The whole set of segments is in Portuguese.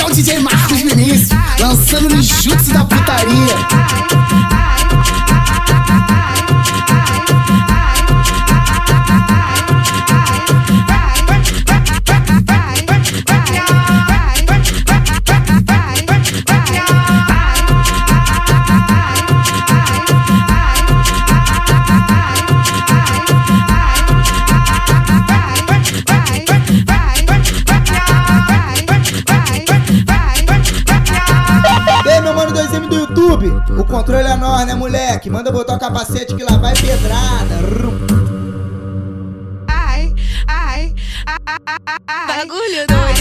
É o DJ Marcos Vinícius, lançando no jutsu da putaria. time do YouTube. O controle é nós, né, moleque? Manda botar o capacete que lá vai pedrada. Ai, ai, ai, ai, ai. Bagulho doido.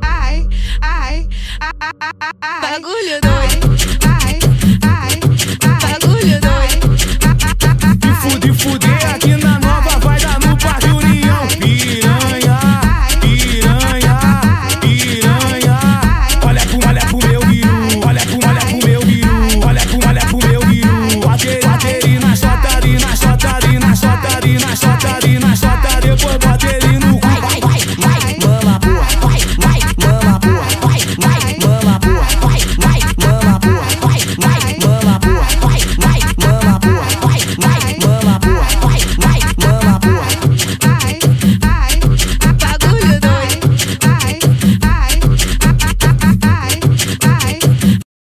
Ai, ai, ai, ai, ai. Bagulho doido.